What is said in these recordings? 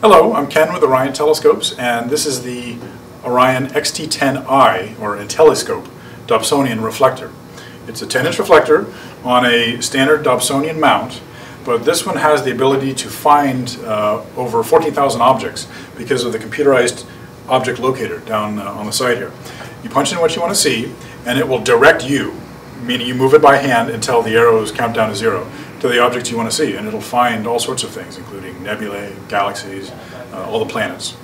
Hello, I'm Ken with Orion Telescopes, and this is the Orion XT10i, or Intelliscope, Dobsonian reflector. It's a 10-inch reflector on a standard Dobsonian mount, but this one has the ability to find uh, over 14,000 objects because of the computerized object locator down uh, on the side here. You punch in what you want to see, and it will direct you, meaning you move it by hand until the arrows count down to zero to the objects you want to see, and it'll find all sorts of things, including nebulae, galaxies, uh, all the planets.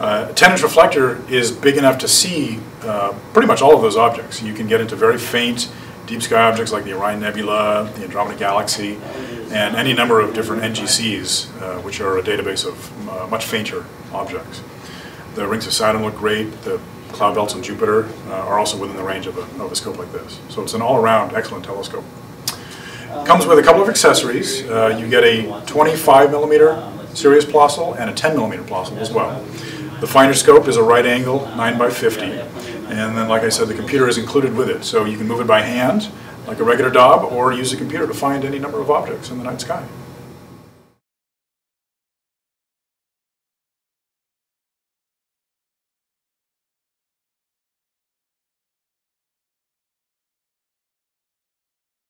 Uh, 10-inch reflector is big enough to see uh, pretty much all of those objects. You can get into very faint deep sky objects like the Orion Nebula, the Andromeda Galaxy, and any number of different NGCs, uh, which are a database of uh, much fainter objects. The rings of Saturn look great. The cloud belts on Jupiter uh, are also within the range of a, of a scope like this. So it's an all-around excellent telescope. Comes with a couple of accessories. Uh, you get a 25 millimeter Sirius Plössl and a 10 millimeter Plössl as well. The finder scope is a right angle 9 by 50 and then like I said the computer is included with it so you can move it by hand like a regular Dob or use a computer to find any number of objects in the night sky.